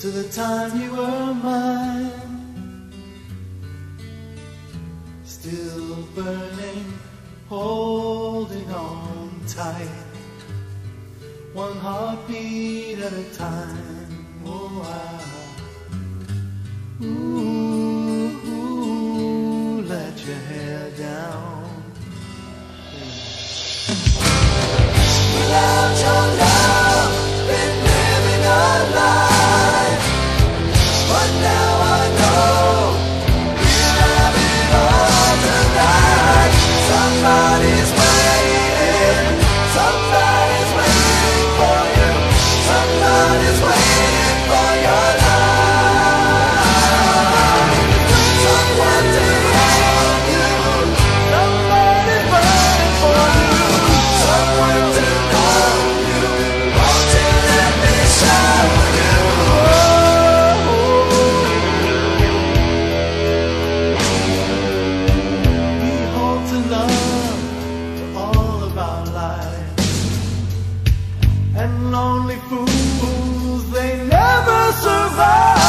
to the time you were mine. Still burning, holding on tight. One heartbeat at a time. Oh, I fools, they never survive.